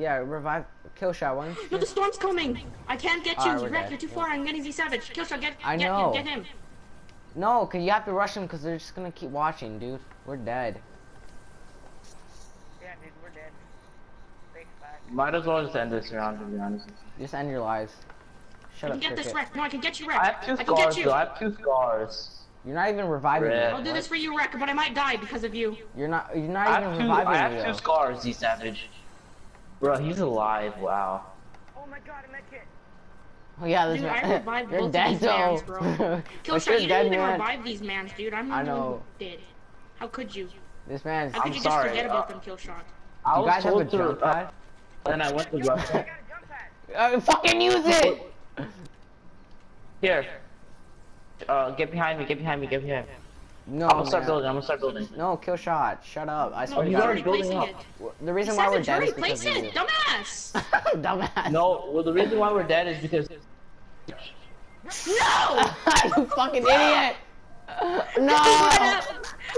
Yeah, revive. Kill shot one. No, the storm's coming. I can't get you. Alright, we're Wreck, you're too far. I'm getting Z Savage. Killshot, get, I get, know. get him. No, cause you have to rush them, cause they're just gonna keep watching, dude. We're dead. Yeah, dude, we're dead. Face. Might as well just end this round, to be honest. Just end your lives. Shut I up, can get this wreck. No, I can get you wreck. I have two can scars, get you. though. I have two scars. You're not even reviving me. I'll do this for you, wreck, but I might die because of you. You're not. You're not I even have two, reviving I me. have two though. scars, Z Savage. Bro, he's alive, wow. Oh my god, a med kit. Oh yeah, this Dude, I man. revived You're both dead of these mans, bro. Killshot, you're you dead, didn't even man. revive these mans, dude. I'm I not the one know. who did. How could you? This man's. How could I'm you sorry, just forget about uh, them, Killshot? I You was guys have a told to, jump uh, pad? and I went to rush. I got a jump pad. Uh, fucking use it. Here. Uh, get behind me, get behind me, get behind me. No. I'm gonna start man. building, I'm gonna start building. No, kill shot. Shut up. I No, swear to he's he's God. already already building up. it. The reason why we're dead is because place of it, you. dumbass. Dumbass. No, well, the reason why we're dead is because No! you fucking idiot. No.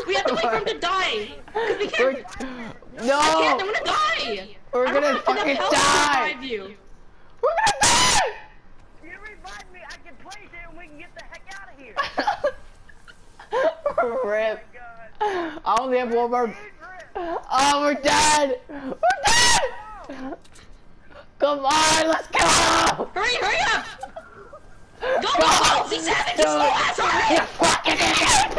we have to wait for him to die. 'Cause we We're, can't. I can't. I'm no. gonna die. We're I gonna fucking health to die. you. We're gonna die. You revive me, I can place it and we can get the heck out of here. Rip. I only have one more. Oh, we're dead. We're dead. Come on, let's go. Hurry, hurry up! Go, go, go! See Savage, you slow ass, hurry!